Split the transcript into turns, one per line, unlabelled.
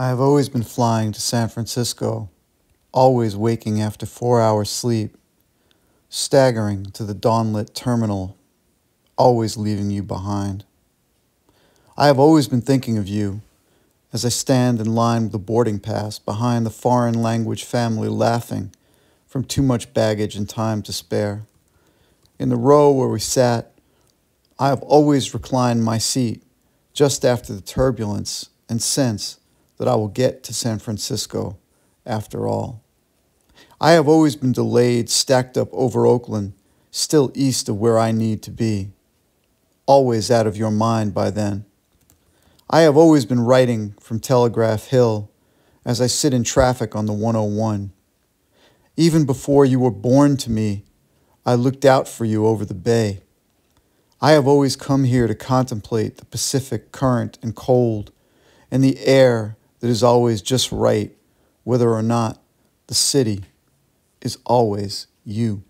I have always been flying to San Francisco, always waking after four hours sleep, staggering to the dawnlit terminal, always leaving you behind. I have always been thinking of you as I stand in line with the boarding pass behind the foreign language family laughing from too much baggage and time to spare. In the row where we sat, I have always reclined my seat just after the turbulence and sense that I will get to San Francisco after all. I have always been delayed, stacked up over Oakland, still east of where I need to be, always out of your mind by then. I have always been writing from Telegraph Hill as I sit in traffic on the 101. Even before you were born to me, I looked out for you over the bay. I have always come here to contemplate the Pacific current and cold and the air that is always just right, whether or not the city is always you.